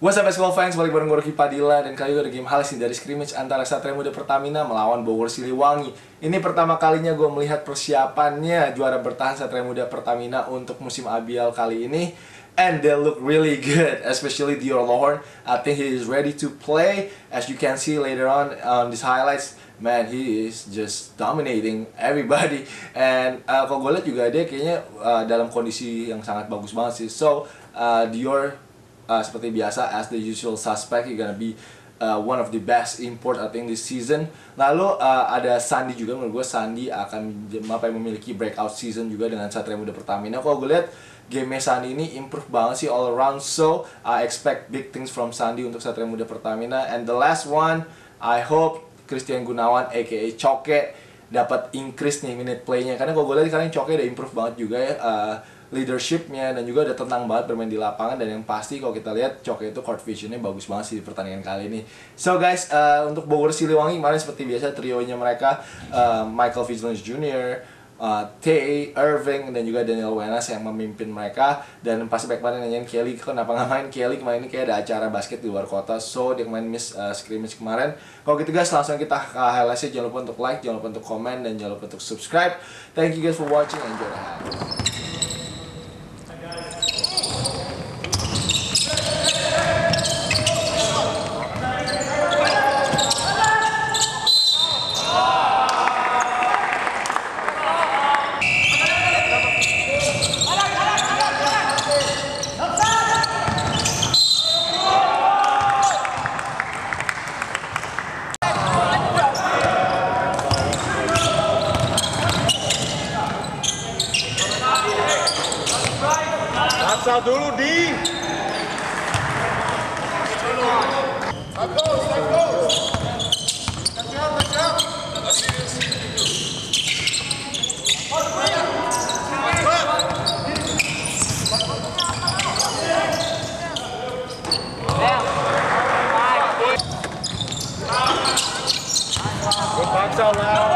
What's up basketball fans, balik bareng gue Rocky Padilla Dan kali ini ada game halis nih dari scrimmage antara Satria Muda Pertamina melawan Bogor Siliwangi. Ini pertama kalinya gue melihat persiapannya juara bertahan Satria Muda Pertamina untuk musim ABL kali ini. And they look really good, especially Dior Lohorn I think he is ready to play. As you can see later on on these highlights Man, he is just dominating everybody. And uh, kalau gue lihat juga dia kayaknya uh, dalam kondisi yang sangat bagus banget sih. So, uh, Dior uh, seperti biasa as the usual suspect he gonna be uh, one of the best import I think this season. Lalu uh, ada Sandi juga menurut gue Sandi akan apa yang memiliki breakout season juga dengan Satria Muda Pertamina. Kalau gue lihat game Sandi ini improve banget sih all around. So I expect big things from Sandi untuk Satria Muda Pertamina. And the last one, I hope Christian Gunawan aka Coke dapat increase nih minute playnya karena kalau gue lihat sekarang Coke udah improve banget juga ya uh, leadershipnya dan juga udah tenang banget bermain di lapangan dan yang pasti kalau kita lihat Coke itu court visionnya bagus banget sih di pertandingan kali ini. So guys uh, untuk Bogor Siliwangi kemarin seperti biasa trionya mereka uh, Michael Vigilance Jr. Uh, T. Irving dan juga Daniel Wenas yang memimpin mereka. Dan pasti baik kemarin nanyain Kelly kenapa nggak main Kelly? Kemarin ini kayak ada acara basket di luar kota. So dia main miss uh, scrimmage kemarin. Kalau gitu guys langsung kita ke highlightsnya. Jangan lupa untuk like jangan lupa untuk komen dan jangan lupa untuk subscribe. Thank you guys for watching. Enjoy the highlights out loud.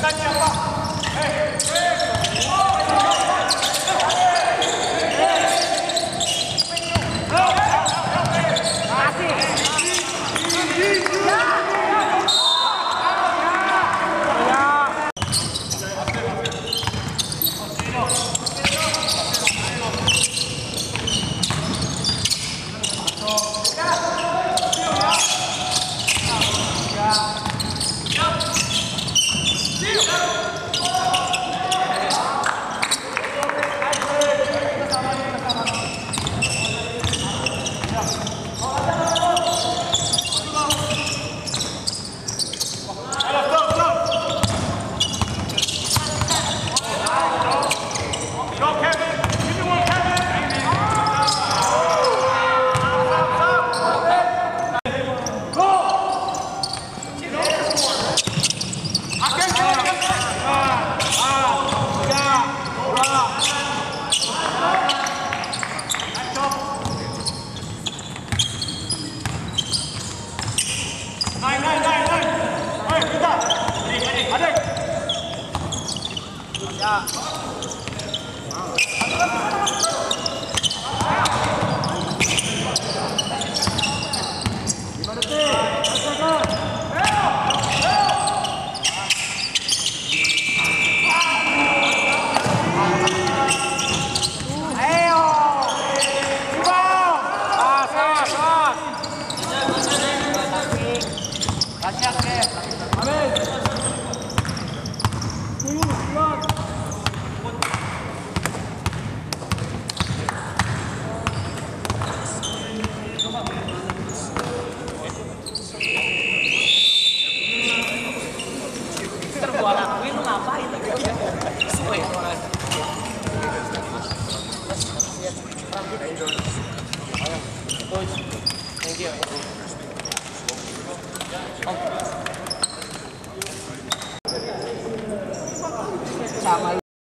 三枪 Minha terra.